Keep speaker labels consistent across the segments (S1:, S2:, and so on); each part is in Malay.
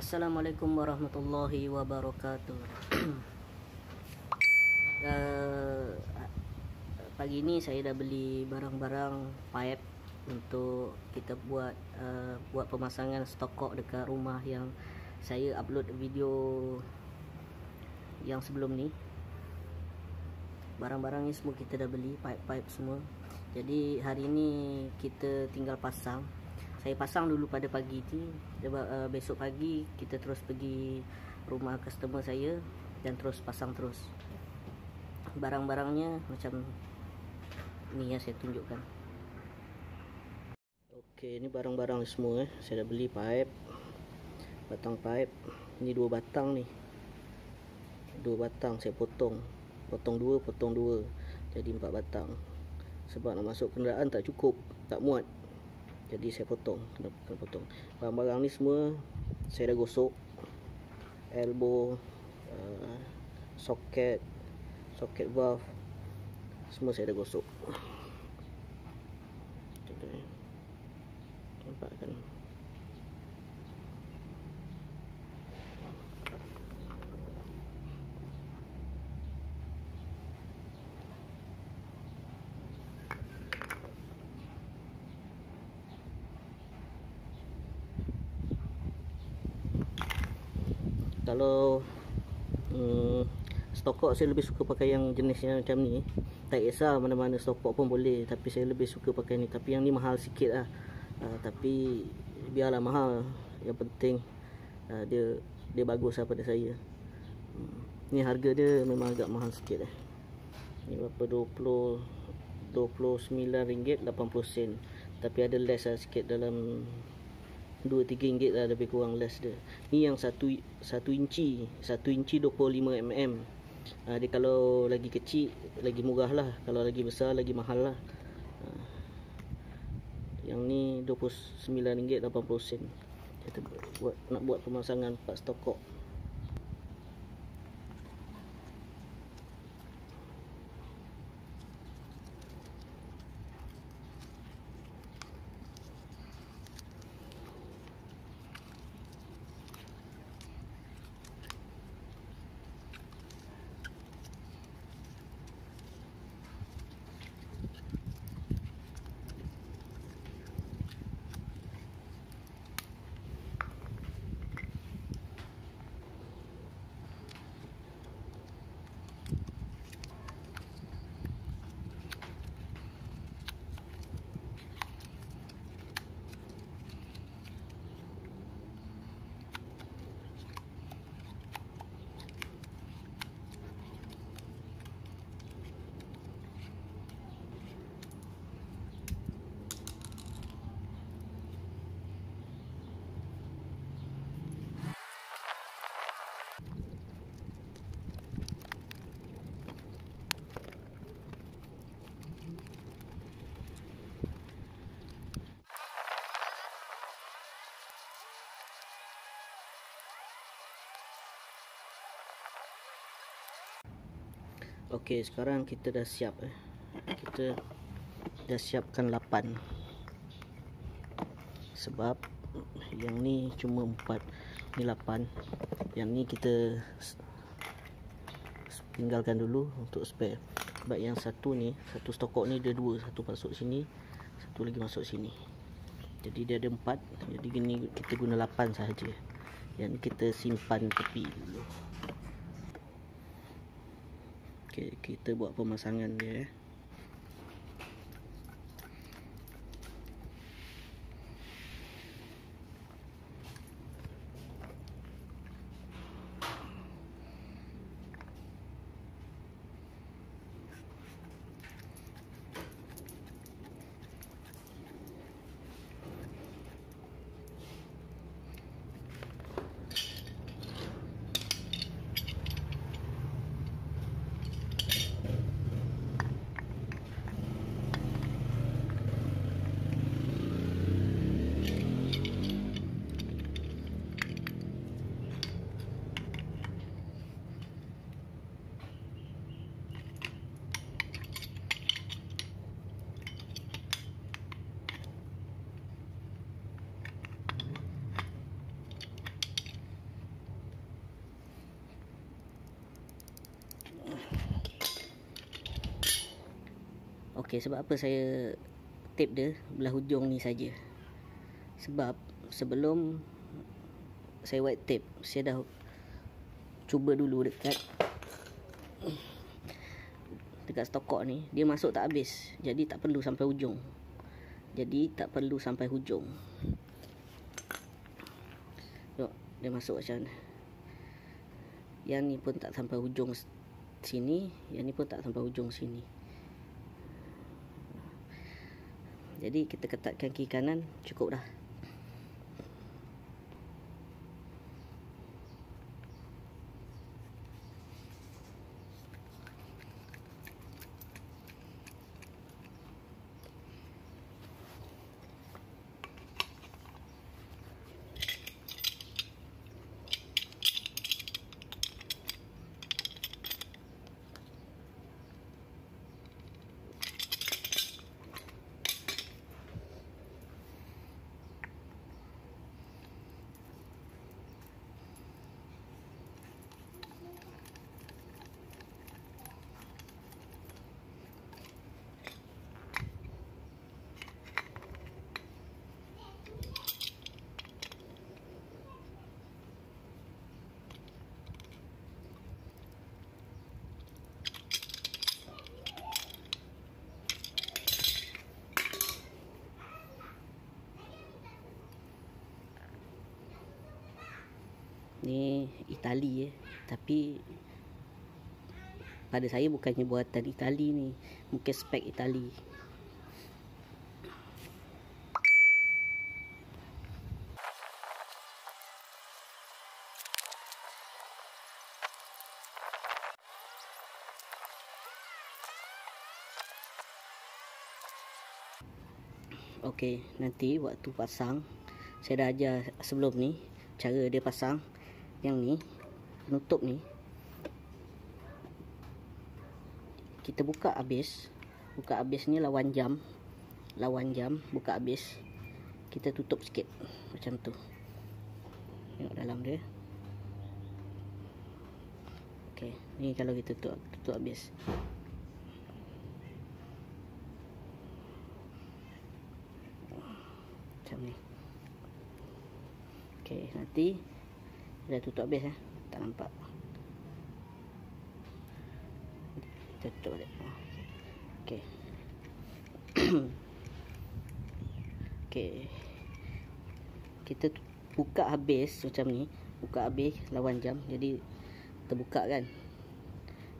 S1: Assalamualaikum warahmatullahi wabarakatuh. uh, pagi ni saya dah beli barang-barang pipe untuk kita buat uh, buat pemasangan stokok dekat rumah yang saya upload video yang sebelum ni. Barang-barang ni semua kita dah beli, pipe-pipe semua. Jadi hari ni kita tinggal pasang saya pasang dulu pada pagi ni uh, besok pagi kita terus pergi rumah customer saya dan terus pasang terus. Barang-barangnya macam ni yang saya tunjukkan. Ok ni barang-barang semua eh. saya dah beli pipe batang pipe ni dua batang ni. Dua batang saya potong. Potong dua potong dua. Jadi empat batang. Sebab nak masuk kenderaan tak cukup tak muat jadi saya potong kena, kena potong. Barang-barang ni semua saya dah gosok. Elbow uh, soket soket valve semua saya dah gosok. Nampak kan kalau hmm, stokok saya lebih suka pakai yang jenisnya macam ni. Tak kisah mana-mana stokok pun boleh tapi saya lebih suka pakai ni. Tapi yang ni mahal sikit lah. Uh, tapi biarlah mahal. Yang penting uh, dia dia bagus lah pada saya. Hmm. ni harga dia memang agak mahal sikit lah ni berapa? 20 29 ringgit 80 sen. Tapi ada less lah sikit dalam 2-3 ringgit lah lebih kurang less dia. Ni yang 1 1 inci 1 inci 25 mm uh, dia kalau lagi kecil lagi murah lah. Kalau lagi besar lagi mahal lah. Uh, yang ni 29 ringgit 80 sen. Kita buat nak buat pemasangan 4 stokok Okey, sekarang kita dah siap eh. Kita dah siapkan 8. Sebab yang ni cuma 4, ni 8. Yang ni kita tinggalkan dulu untuk spare. Sebab yang satu ni, satu stokok ni dia dua, satu masuk sini, satu lagi masuk sini. Jadi dia ada 4. Jadi gini kita guna 8 sahaja. Yang kita simpan tepi dulu. Okey, kita buat pemasangan dia eh. Okey, sebab apa saya tape dia belah hujung ni saja. Sebab sebelum saya white tape, saya dah cuba dulu dekat dekat stokok ni, dia masuk tak habis. Jadi tak perlu sampai hujung. Jadi tak perlu sampai hujung. Tengok, dia masuk macam mana. Yang ni pun tak sampai hujung sini, yang ni pun tak sampai hujung sini. Jadi kita ketatkan kiri kanan cukup dah. Ni Itali eh tapi pada saya bukannya buatan Itali ni mungkin spek Itali. Okey, nanti waktu pasang saya dah ajar sebelum ni cara dia pasang yang ni penutup ni. Kita buka habis. Buka habis ni lawan jam. Lawan jam buka habis. Kita tutup sikit macam tu. Tengok dalam dia. Ok ni kalau kita tutup, tutup habis. Macam ni. Ok nanti dah tutup habis eh. Tak nampak. Tutup dia. Okey. Okey. Kita buka habis macam ni. Buka habis lawan jam. Jadi terbuka kan.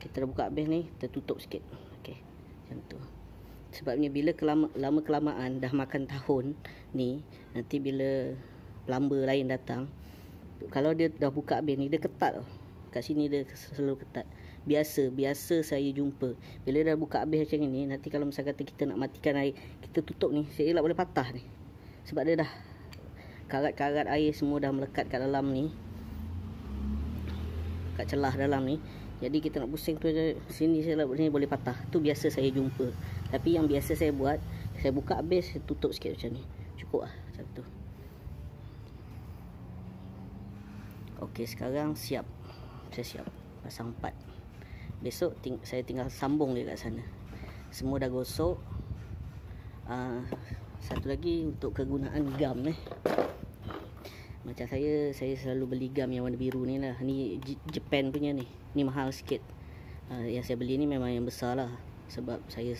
S1: Kita dah buka habis ni, kita tutup sikit. Okey. Macam tu. Sebabnya bila kelama, lama kelamaan dah makan tahun ni, nanti bila plumber lain datang, kalau dia dah buka habis ni dia ketat tau. Kat sini dia selalu ketat. Biasa, biasa saya jumpa. Bila dah buka habis macam ni, nanti kalau misalnya kata kita nak matikan air, kita tutup ni, saya elak boleh patah ni. Sebab dia dah karat-karat air semua dah melekat kat dalam ni. Kat celah dalam ni. Jadi kita nak pusing tu sini saya ni boleh patah. Tu biasa saya jumpa. Tapi yang biasa saya buat, saya buka habis, saya tutup sikit macam ni. Cukup lah macam tu. Okey, sekarang siap. Saya siap. Pasang empat. Besok ting saya tinggal sambung dia kat sana. Semua dah gosok. Uh, satu lagi untuk kegunaan gam eh. Macam saya, saya selalu beli gam yang warna biru ni lah. Ni Japan punya ni. Ni mahal sikit. Uh, yang saya beli ni memang yang besar lah. Sebab saya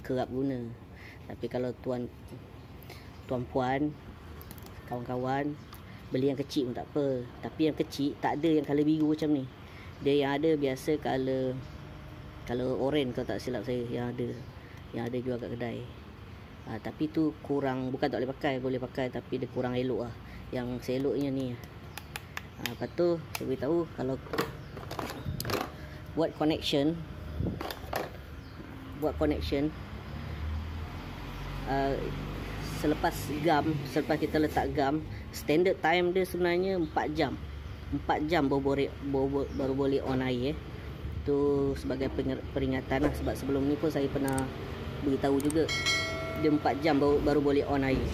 S1: kerap guna. Tapi kalau tuan tuan puan, kawan-kawan beli yang kecil pun tak apa. Tapi yang kecil tak ada yang color biru macam ni. Dia yang ada biasa color color orange kalau tak silap saya yang ada. Yang ada jual kat kedai. Ha, tapi tu kurang bukan tak boleh pakai boleh pakai tapi dia kurang elok lah. Yang seloknya ni. Ha, lepas tu saya beritahu kalau buat connection buat connection uh, selepas gam selepas kita letak gam standard time dia sebenarnya 4 jam. 4 jam baru boleh baru boleh on air eh. tu sebagai peringatan lah. Sebab sebelum ni pun saya pernah beritahu juga dia 4 jam baru, baru boleh on air.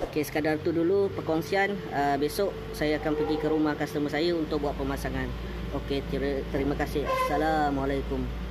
S1: Ok sekadar tu dulu perkongsian. Uh, besok saya akan pergi ke rumah customer saya untuk buat pemasangan. Ok ter terima kasih. Assalamualaikum